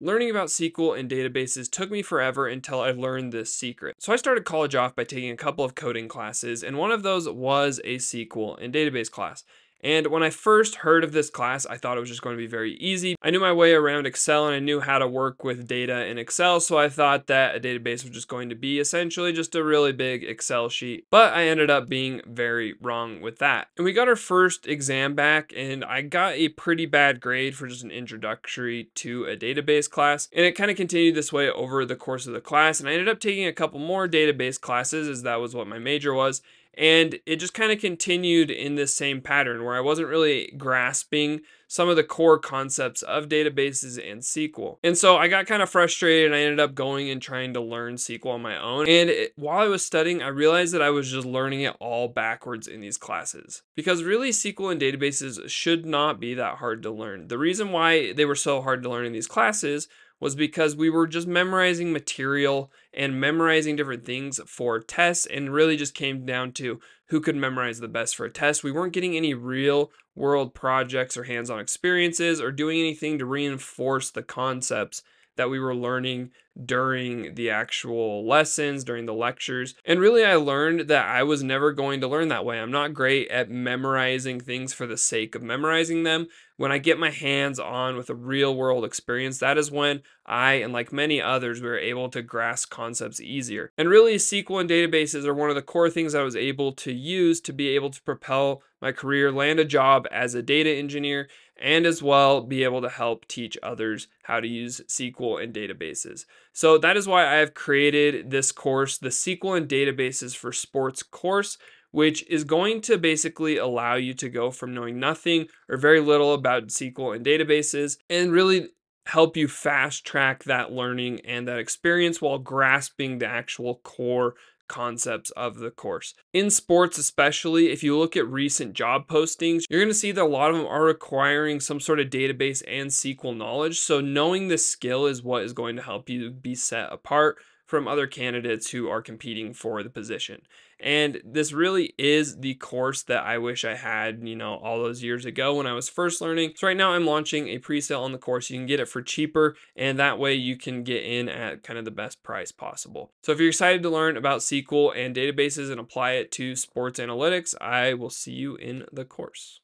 Learning about SQL and databases took me forever until I learned this secret. So I started college off by taking a couple of coding classes, and one of those was a SQL and database class. And when I first heard of this class, I thought it was just going to be very easy. I knew my way around Excel and I knew how to work with data in Excel, so I thought that a database was just going to be essentially just a really big Excel sheet. But I ended up being very wrong with that. And we got our first exam back, and I got a pretty bad grade for just an introductory to a database class. And it kind of continued this way over the course of the class. And I ended up taking a couple more database classes, as that was what my major was. And it just kind of continued in this same pattern where I wasn't really grasping some of the core concepts of databases and SQL. And so I got kind of frustrated and I ended up going and trying to learn SQL on my own. And it, while I was studying, I realized that I was just learning it all backwards in these classes. Because really, SQL and databases should not be that hard to learn. The reason why they were so hard to learn in these classes was because we were just memorizing material and memorizing different things for tests and really just came down to who could memorize the best for a test. We weren't getting any real world projects or hands-on experiences or doing anything to reinforce the concepts that we were learning during the actual lessons, during the lectures. And really, I learned that I was never going to learn that way. I'm not great at memorizing things for the sake of memorizing them. When I get my hands on with a real world experience, that is when I, and like many others, we were able to grasp concepts easier. And really, SQL and databases are one of the core things I was able to use to be able to propel my career, land a job as a data engineer, and as well be able to help teach others how to use SQL and databases. So that is why I have created this course, the SQL and Databases for Sports course, which is going to basically allow you to go from knowing nothing or very little about SQL and databases and really help you fast track that learning and that experience while grasping the actual core concepts of the course. In sports, especially, if you look at recent job postings, you're going to see that a lot of them are requiring some sort of database and SQL knowledge. So, knowing this skill is what is going to help you be set apart from other candidates who are competing for the position. And this really is the course that I wish I had, you know, all those years ago when I was first learning. So right now I'm launching a pre-sale on the course. You can get it for cheaper and that way you can get in at kind of the best price possible. So if you're excited to learn about SQL and databases and apply it to sports analytics, I will see you in the course.